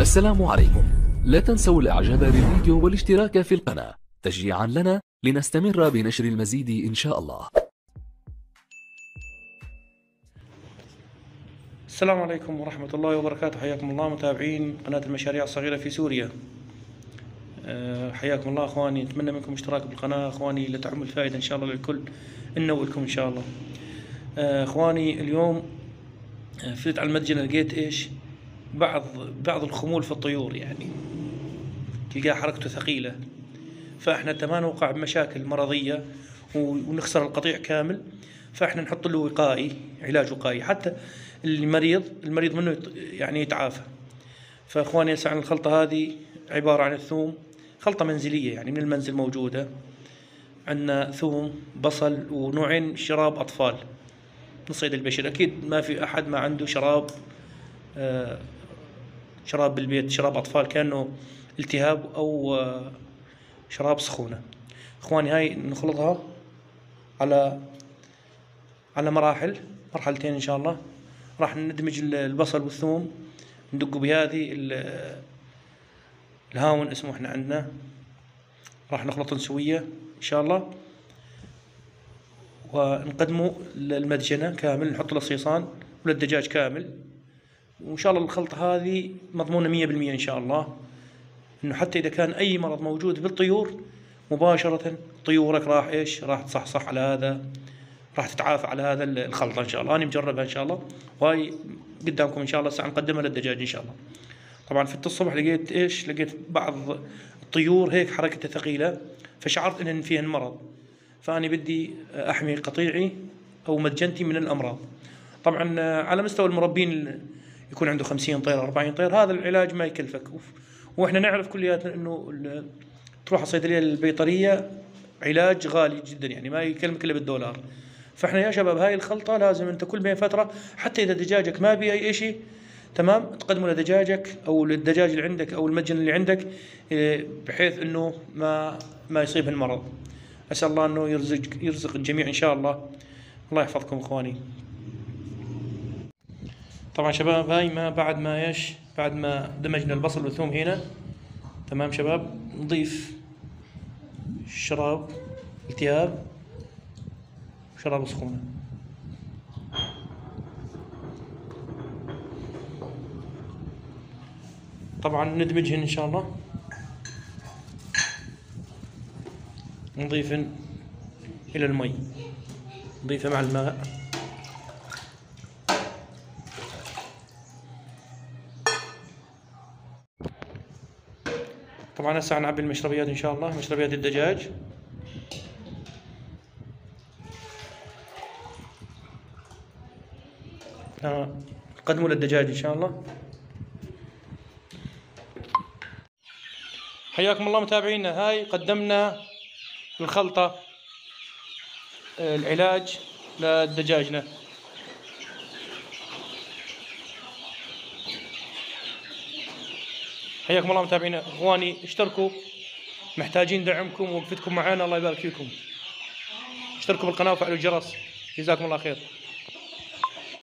السلام عليكم. لا تنسوا الاعجاب بالفيديو والاشتراك في القناة. تشجيعا لنا لنستمر بنشر المزيد إن شاء الله. السلام عليكم ورحمة الله وبركاته. حياكم الله متابعين قناة المشاريع الصغيرة في سوريا. أه، حياكم الله أخواني. اتمنى منكم اشتراك بالقناة. أخواني لتعم الفائدة إن شاء الله للكل. إنا ولكم إن شاء الله. أه، أخواني اليوم أه، فتت على المتجر لقيت إيش؟ بعض بعض الخمول في الطيور يعني. تلقاه حركته ثقيلة. فإحنا تمام نوقع بمشاكل مرضية ونخسر القطيع كامل. فإحنا نحط له وقائي علاج وقائي. حتى المريض المريض منه يعني يتعافى. فإخواني يسعى الخلطة هذه عبارة عن الثوم. خلطة منزلية يعني من المنزل موجودة. عندنا ثوم بصل ونوعين شراب أطفال. من صيد البشر. أكيد ما في أحد ما عنده شراب آه، شراب بالبيت شراب أطفال كأنه التهاب أو آه، شراب سخونة. إخواني هاي نخلطها على على مراحل مرحلتين إن شاء الله. راح ندمج ال- البصل والثوم ندقه بهذه ال- الهاون اسمه إحنا عندنا. راح نخلطهم سوية إن شاء الله. ونقدمه للمدجنة كامل نحط له صيصان وللدجاج كامل. وإن شاء الله الخلطة هذه مية بالمية إن شاء الله. إنه حتى إذا كان أي مرض موجود بالطيور مباشرة طيورك راح إيش؟ راح تصحصح على هذا راح تتعافى على هذا الخلطة إن شاء الله. أنا مجربها إن شاء الله. وهاي قدامكم إن شاء الله سنقدمها للدجاج إن شاء الله. طبعا في الصبح لقيت إيش؟ لقيت بعض الطيور هيك حركتها ثقيلة فشعرت إن فيهن مرض. فأنا بدي أحمي قطيعي أو مدجنتي من الأمراض. طبعا على مستوى المربين يكون عنده 50 طير 40 طير هذا العلاج ما يكلفك. وإحنا نعرف كلياتنا إنه تروح الصيدلية البيطرية علاج غالي جدا يعني ما يكلمك إلا بالدولار. فإحنا يا شباب هاي الخلطة لازم أنت كل بين فترة حتى إذا دجاجك ما بي اي شيء تمام؟ تقدمه لدجاجك أو للدجاج اللي عندك أو المجن اللي عندك إيه، بحيث إنه ما ما يصيبهن مرض أسأل الله إنه يرزق يرزق الجميع إن شاء الله. الله يحفظكم إخواني. طبعا شباب هاي ما بعد ما إيش؟ بعد ما دمجنا البصل والثوم هنا. تمام شباب؟ نضيف شراب التهاب شراب سخونة طبعا ندمجهن إن شاء الله. نضيفهن إلى المي. نضيفه مع الماء. طبعا هسه نعبي المشربيات إن شاء الله. مشربيات الدجاج. نقدمه للدجاج إن شاء الله. حياكم الله متابعينا. هاي قدمنا الخلطة آه، العلاج لدجاجنا. حياكم الله متابعينا اخواني اشتركوا. محتاجين دعمكم ووقفتكم معنا الله يبارك فيكم. اشتركوا بالقناة وفعلوا الجرس. جزاكم الله خير.